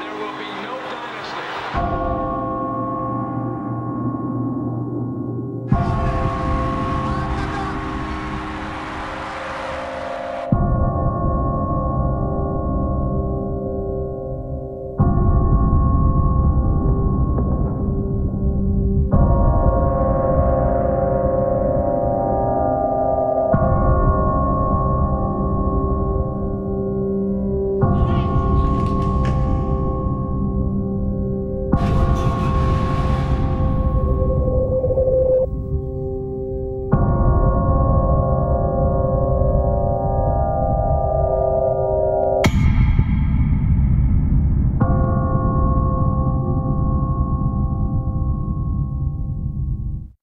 There will be no dynasty.